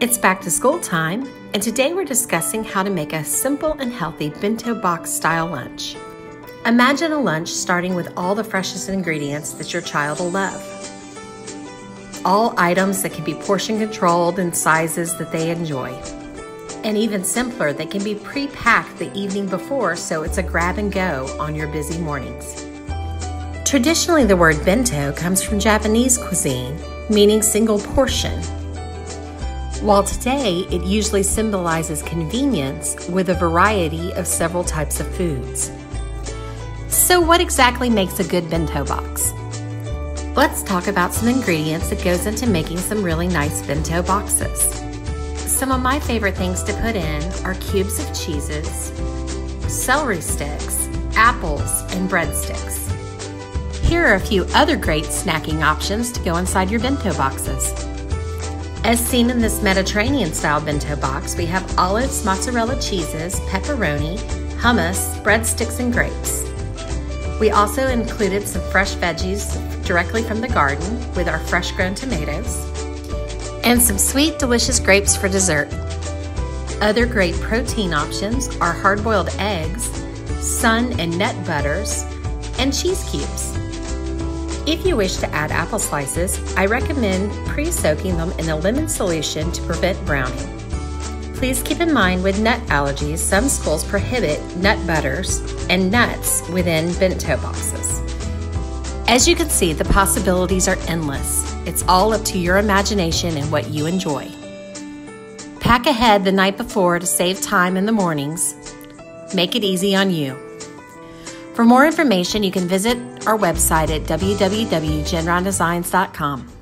It's back to school time, and today we're discussing how to make a simple and healthy bento box style lunch. Imagine a lunch starting with all the freshest ingredients that your child will love. All items that can be portion controlled in sizes that they enjoy. And even simpler, they can be pre packed the evening before so it's a grab and go on your busy mornings. Traditionally, the word bento comes from Japanese cuisine, meaning single portion while today it usually symbolizes convenience with a variety of several types of foods. So, what exactly makes a good bento box? Let's talk about some ingredients that goes into making some really nice bento boxes. Some of my favorite things to put in are cubes of cheeses, celery sticks, apples, and breadsticks. Here are a few other great snacking options to go inside your bento boxes. As seen in this Mediterranean style bento box, we have olives, mozzarella cheeses, pepperoni, hummus, breadsticks, and grapes. We also included some fresh veggies directly from the garden with our fresh grown tomatoes, and some sweet, delicious grapes for dessert. Other great protein options are hard boiled eggs, sun and nut butters, and cheese cubes. If you wish to add apple slices, I recommend pre-soaking them in a lemon solution to prevent browning. Please keep in mind with nut allergies, some schools prohibit nut butters and nuts within bento boxes. As you can see, the possibilities are endless. It's all up to your imagination and what you enjoy. Pack ahead the night before to save time in the mornings. Make it easy on you. For more information, you can visit our website at www.jenrondesigns.com.